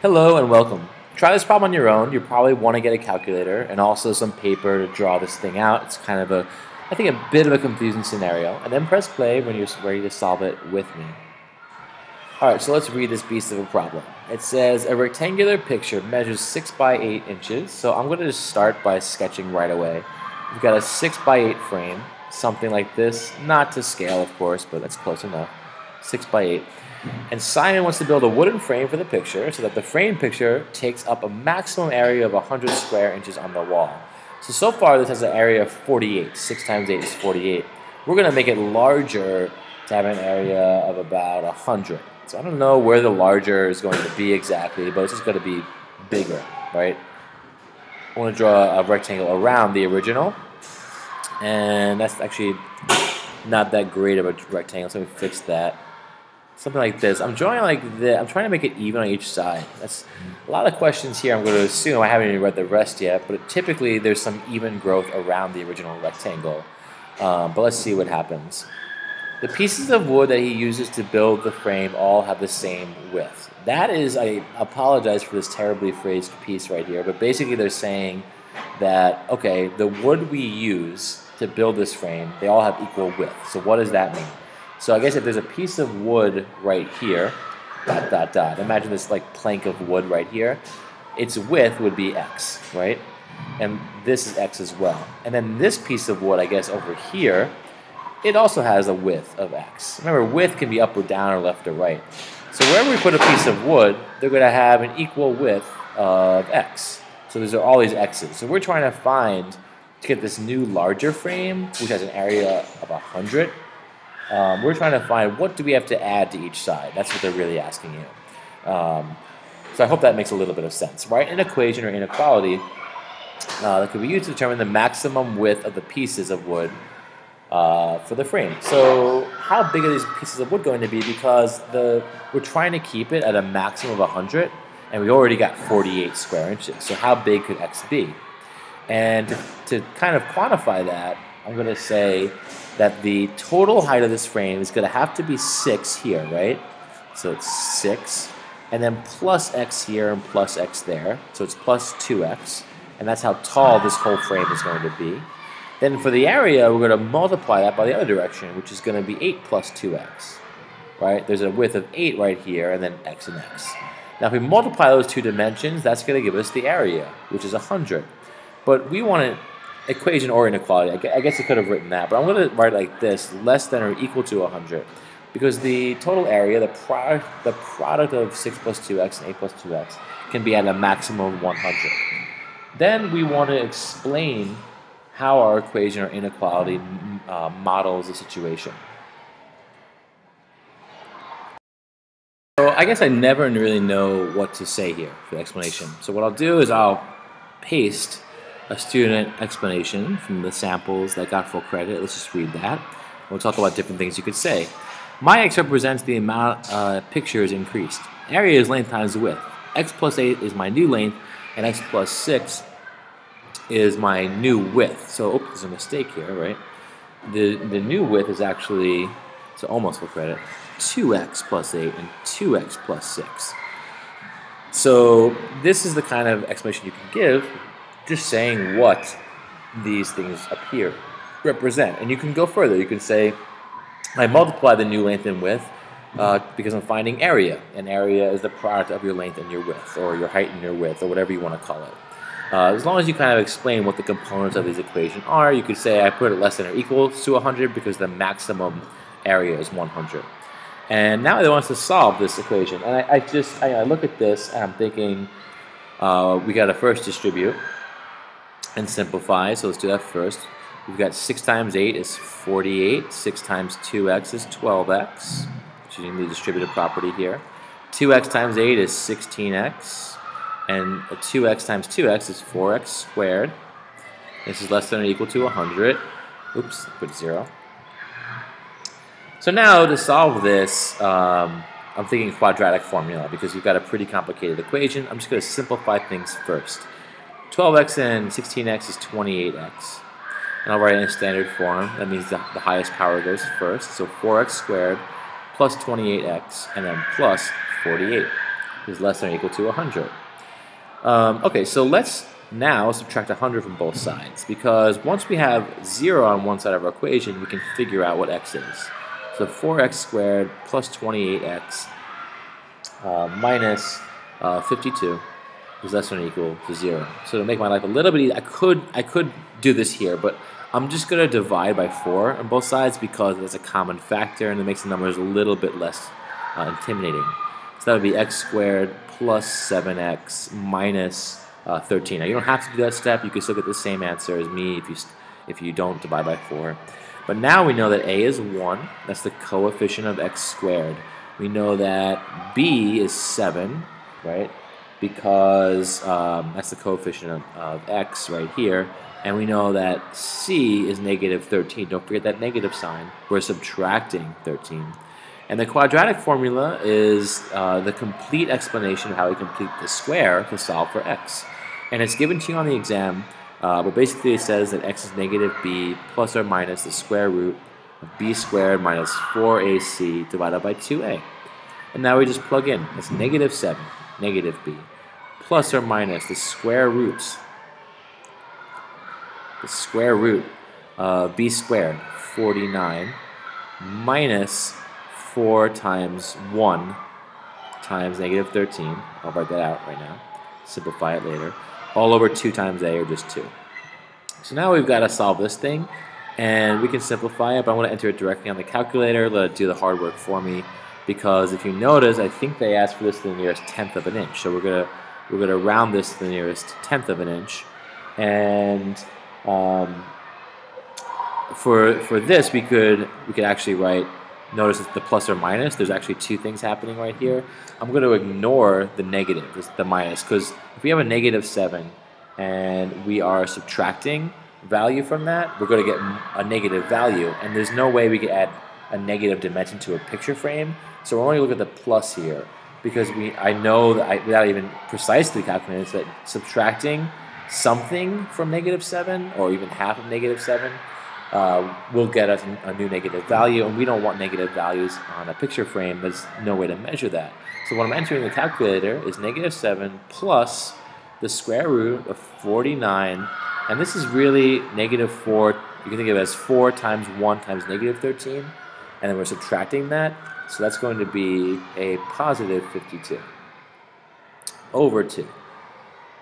Hello and welcome. Try this problem on your own. You probably want to get a calculator and also some paper to draw this thing out. It's kind of a, I think, a bit of a confusing scenario. And then press play when you're ready to solve it with me. Alright, so let's read this beast of a problem. It says a rectangular picture measures 6 by 8 inches. So I'm going to just start by sketching right away. We've got a 6 by 8 frame, something like this. Not to scale, of course, but that's close enough. 6 by 8. And Simon wants to build a wooden frame for the picture so that the frame picture takes up a maximum area of 100 square inches on the wall. So, so far this has an area of 48. 6 times 8 is 48. We're going to make it larger to have an area of about 100. So I don't know where the larger is going to be exactly, but it's just going to be bigger, right? I want to draw a rectangle around the original. And that's actually not that great of a rectangle, so we fix that something like this. I'm drawing like this. I'm trying to make it even on each side. That's a lot of questions here. I'm going to assume I haven't even read the rest yet, but typically there's some even growth around the original rectangle. Um, but let's see what happens. The pieces of wood that he uses to build the frame all have the same width. That is, I apologize for this terribly phrased piece right here, but basically they're saying that, okay, the wood we use to build this frame, they all have equal width. So what does that mean? So I guess if there's a piece of wood right here, dot, dot, dot, imagine this like plank of wood right here, its width would be x, right? And this is x as well. And then this piece of wood, I guess, over here, it also has a width of x. Remember, width can be up or down or left or right. So wherever we put a piece of wood, they're going to have an equal width of x. So these are all these x's. So we're trying to find, to get this new larger frame, which has an area of 100, um, we're trying to find what do we have to add to each side. That's what they're really asking you. Um, so I hope that makes a little bit of sense. Write an equation or inequality uh, that could be used to determine the maximum width of the pieces of wood uh, for the frame. So how big are these pieces of wood going to be? Because the we're trying to keep it at a maximum of 100, and we already got 48 square inches. So how big could x be? And to, to kind of quantify that, I'm going to say that the total height of this frame is going to have to be 6 here, right? So it's 6, and then plus x here and plus x there. So it's plus 2x, and that's how tall this whole frame is going to be. Then for the area, we're going to multiply that by the other direction, which is going to be 8 plus 2x, right? There's a width of 8 right here, and then x and x. Now if we multiply those two dimensions, that's going to give us the area, which is 100. But we want to equation or inequality. I guess I could have written that, but I'm going to write it like this, less than or equal to 100. Because the total area, the product, the product of 6 plus 2x and 8 plus 2x can be at a maximum 100. Then we want to explain how our equation or inequality uh, models the situation. So I guess I never really know what to say here for the explanation. So what I'll do is I'll paste a student explanation from the samples that got full credit. Let's just read that. We'll talk about different things you could say. My x represents the amount uh, pictures increased. Area is length times width. x plus 8 is my new length, and x plus 6 is my new width. So, oops, there's a mistake here, right? The, the new width is actually, so almost full credit, 2x plus 8 and 2x plus 6. So this is the kind of explanation you can give just saying what these things appear, represent. And you can go further. You can say, I multiply the new length and width uh, because I'm finding area. And area is the product of your length and your width, or your height and your width, or whatever you want to call it. Uh, as long as you kind of explain what the components of this equation are, you could say I put it less than or equal to 100 because the maximum area is 100. And now it wants to solve this equation. And I, I just, I, I, look at this and I'm thinking, uh, we got to first distribute and simplify. So let's do that first. We've got 6 times 8 is 48. 6 times 2x is 12x, using the distributive property here. 2x times 8 is 16x. And 2x times 2x is 4x squared. This is less than or equal to 100. Oops, put 0. So now to solve this, um, I'm thinking quadratic formula because we've got a pretty complicated equation. I'm just going to simplify things first. 12x and 16x is 28x. And I'll write it in standard form. That means the, the highest power goes first. So 4x squared plus 28x and then plus 48. is less than or equal to 100. Um, okay, so let's now subtract 100 from both sides because once we have 0 on one side of our equation, we can figure out what x is. So 4x squared plus 28x uh, minus, uh, 52 is less than or equal to 0. So to make my life a little bit easier, I could, I could do this here, but I'm just going to divide by 4 on both sides because it's a common factor and it makes the numbers a little bit less uh, intimidating. So that would be x squared plus 7x minus uh, 13. Now you don't have to do that step. You can still get the same answer as me if you, if you don't divide by 4. But now we know that a is 1. That's the coefficient of x squared. We know that b is 7, right? Because um, that's the coefficient of, of x right here. And we know that c is negative 13. Don't forget that negative sign. We're subtracting 13. And the quadratic formula is uh, the complete explanation of how we complete the square to solve for x. And it's given to you on the exam, uh, but basically it says that x is negative b plus or minus the square root of b squared minus 4ac divided by 2a. And now we just plug in. It's negative 7, negative b, plus or minus the square roots, the square root of b squared, 49, minus 4 times 1 times negative 13. I'll write that out right now. Simplify it later. All over 2 times a, or just 2. So now we've got to solve this thing, and we can simplify it, but I want to enter it directly on the calculator, let it do the hard work for me, because if you notice, I think they asked for this to the nearest tenth of an inch. So we're going to we're to round this to the nearest tenth of an inch, and um, for for this we could we could actually write notice the plus or minus. There's actually two things happening right here. I'm going to ignore the negative, the minus, because if we have a negative 7 and we are subtracting value from that, we're going to get a negative value. And there's no way we could add a negative dimension to a picture frame. So we're only looking at the plus here because we I know that I, without even precisely calculating that subtracting something from negative 7 or even half of negative 7 uh, will get us a new negative value, and we don't want negative values on a picture frame. There's no way to measure that. So what I'm entering in the calculator is negative 7 plus the square root of 49, and this is really negative 4. You can think of it as 4 times 1 times negative 13, and then we're subtracting that, so that's going to be a positive 52 over 2.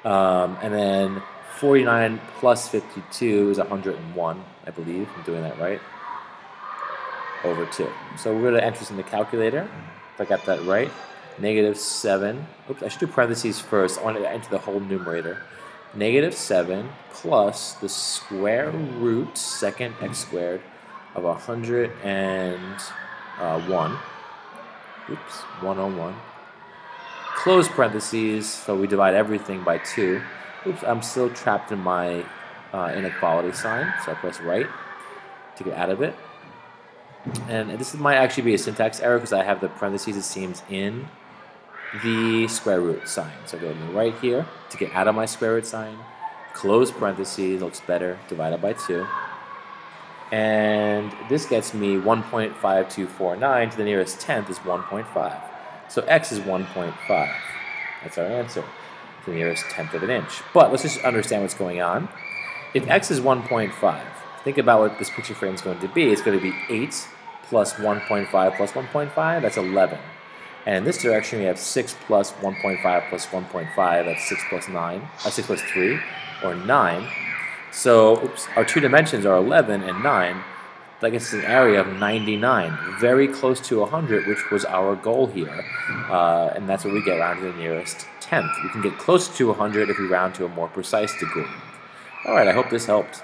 Um, and then 49 plus 52 is 101, I believe. I'm doing that right. Over 2. So we're going to enter this in the calculator. If I got that right. Negative 7. Oops, I should do parentheses first. I want to enter the whole numerator. Negative 7 plus the square root, second x squared, of 101. Oops, 101. Close parentheses, so we divide everything by 2. Oops, I'm still trapped in my uh, inequality sign, so I press right to get out of it. And this might actually be a syntax error because I have the parentheses, it seems, in the square root sign. So go to right here to get out of my square root sign. Close parentheses, looks better, divided by 2. And this gets me 1.5249 to the nearest tenth is 1.5. So x is 1.5. That's our answer to the nearest tenth of an inch. But let's just understand what's going on. If x is 1.5, think about what this picture frame is going to be. It's going to be 8 plus 1.5 plus 1.5, that's 11. And in this direction, we have 6 plus 1.5 plus 1.5, that's 6 plus 9, uh, 6 plus 3, or 9. So oops, our two dimensions are 11 and 9. That gets an area of 99, very close to 100, which was our goal here. Uh, and that's what we get round to the nearest tenth. We can get close to 100 if we round to a more precise degree. All right, I hope this helped.